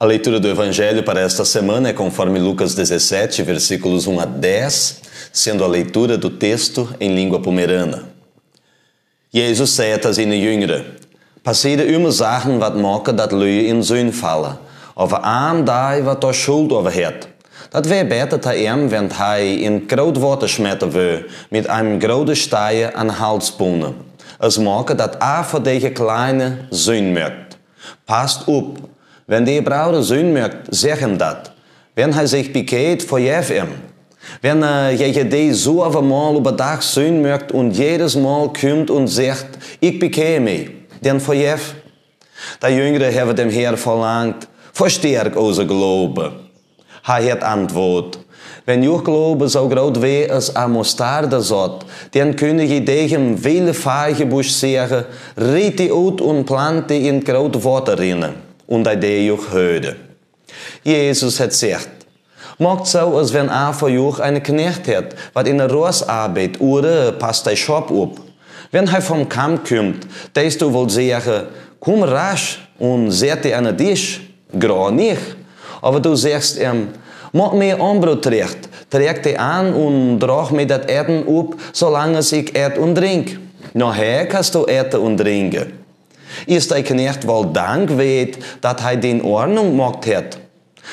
A leitura do Evangelho para esta semana é conforme Lucas 17, versículos 1 a 10, sendo a leitura do texto em língua pomerana. Het aan zijn jüngeren, passeerde uw zaken wat maken dat lui in zo'n vallen, over aan die wat er schuld over het. Dat wäre beter te hem, wenn hij in groot water schmetten wil, met een grote stein aan halsbonen. Es maken dat a voor deze kleine zoon merkt. Passt op, wenn die Brauder Sinn merkt, zeggen dat. Wenn hij zich bekeert, verjef hem. Wenn uh, je die so auf einmal über Tag sehen mögt und jedes Mal kommt und sagt, ich bekehe mich, dann verjef. Der Jüngere hebben dem Herr verlangt, verstärk unser Glaube. Hij hat Antwort. Wenn ihr Glaube so groot wäre als ein Mostardesaat, dann könne je tegen viele Feigenbusch sagen, riet die uit und plant die in groot Water rinnen und hij deed ook heute. Jesus hat gesagt, macht so, als wenn er für euch eine Knecht hat, was in der Ross arbeitet, oder passt der Shop up. Wenn er vom Kamm kommt, denkst du wohl sagen, komm rasch und zet dir an Tisch. Gra nicht. Aber du sagst ihm, mach mir Armbrot recht, trägt die an und drach mir das Erden up, solange ich erd und trink. Nachher kannst du eten und trinken. Ist der Knecht wohl dank weet dat hij die in Ordnung gemacht hat.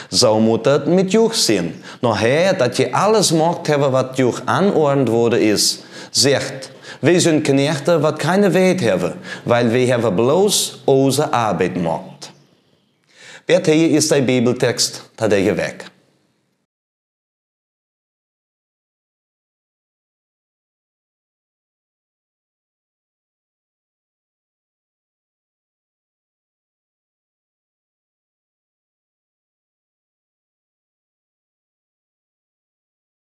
So muss het mit juch sein. Nachher, dat je alles gemacht hebben wat juch anordnet worden is, zegt, wir sind Knechte, wat keine weet hebben, weil wir hebben bloß unsere Arbeit gemacht. Wer hier ist der Bibeltext, dat er weg.